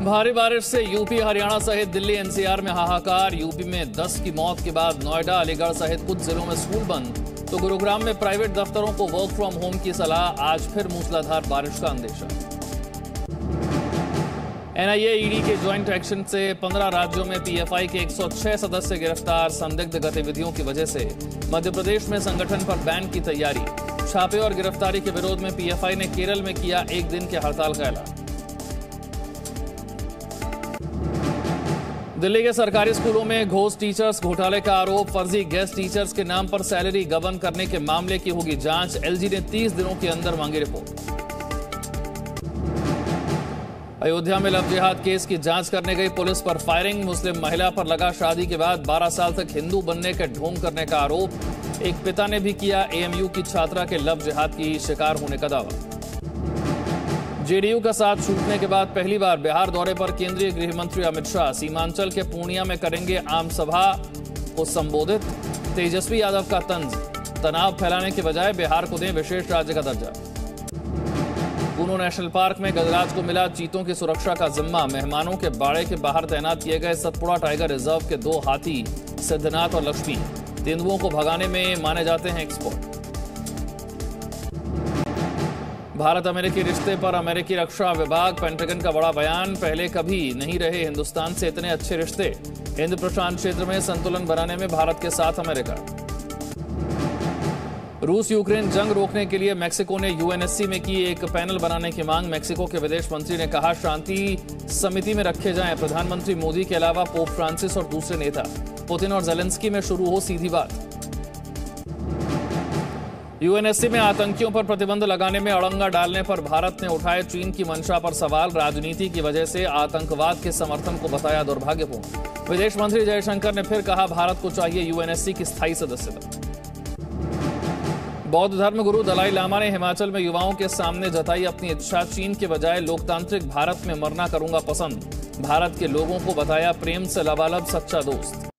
भारी बारिश से यूपी, हरियाणा सहित दिल्ली, एनसीआर में हाहाकार। यूपी में 10 की मौत के बाद नोएडा, अलीगढ़ सहित कुछ जिलों में स्कूल बंद। तो गुरुग्राम में प्राइवेट दफ्तरों को वर्क फ्रॉम होम की सलाह। आज फिर मूसलाधार बारिश का अंदेशा। एनआईए, ईडी के ज्वाइंट एक्शन से 15 राज्यों में पीएफआई के 106 सदस्य गिरफ़्तार, संदिग्ध गतिविधियों की वजह से। मध्य प्रदेश में संगठन पर बैन की तैयारी। छापे और गिरफ्तारी के विरोध में पीएफआई ने केरल में किया एक दिन के हड़ताल का ऐलान। दिल्ली के सरकारी स्कूलों में घोष टीचर्स घोटाले का आरोप, फर्जी गेस्ट टीचर्स के नाम पर सैलरी गबन करने के मामले की होगी जाँच, एलजी ने 30 दिनों के अंदर मांगी रिपोर्ट। अयोध्या में लव जिहाद केस की जाँच करने गई पुलिस पर फायरिंग, मुस्लिम महिला पर लगा शादी के बाद 12 साल तक हिंदू बनने के ढोंग करने का आरोप। एक पिता ने भी किया एएमयू की छात्रा के लव जिहाद की शिकार होने का दावा। जेडीयू का साथ छूटने के बाद पहली बार बिहार दौरे पर केंद्रीय गृह मंत्री अमित शाह सीमांचल के पूर्णिया में करेंगे आम सभा को संबोधित। तेजस्वी यादव का तंज, तनाव फैलाने के बजाय बिहार को दें विशेष राज्य का दर्जा। पूनो नेशनल पार्क में गजराज को मिला चीतों की सुरक्षा का जिम्मा। मेहमानों के बाड़े के बाहर तैनात किए गए सतपुड़ा टाइगर रिज़र्व के दो हाथी सिद्धनाथ और लक्ष्मी, तेंदुओं को भगाने में माने जाते हैं एक्सपर्ट। भारत अमेरिकी रिश्ते पर अमेरिकी रक्षा विभाग पेंटागन का बड़ा बयान, पहले कभी नहीं रहे हिंदुस्तान से इतने अच्छे रिश्ते। हिंद प्रशांत क्षेत्र में संतुलन बनाने में भारत के साथ अमेरिका। रूस यूक्रेन जंग रोकने के लिए मेक्सिको ने यूएनएससी में की एक पैनल बनाने की मांग। मेक्सिको के विदेश मंत्री ने कहा, शांति समिति में रखे जाएँ। प्रधानमंत्री मोदी के अलावा पोप फ्रांसिस और दूसरे नेता। पुतिन और जेलेंस्की में शुरू हो सीधी बात। यूएनएससी में आतंकियों पर प्रतिबंध लगाने में अड़ंगा डालने पर भारत ने उठाए चीन की मंशा पर सवाल। राजनीति की वजह से आतंकवाद के समर्थन को बताया दुर्भाग्यपूर्ण। विदेश मंत्री जयशंकर ने फिर कहा, भारत को चाहिए यूएनएससी की स्थायी सदस्यता। बौद्ध धर्म गुरु दलाई लामा ने हिमाचल में युवाओं के सामने जताई अपनी इच्छा। चीन के बजाय लोकतांत्रिक भारत में मरना करूँगा पसंद। भारत के लोगों को बताया, प्रेम से लबालब, सच्चा दोस्त।